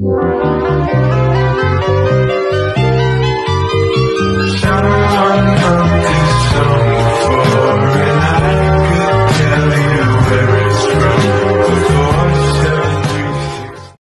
Música mm-hmm.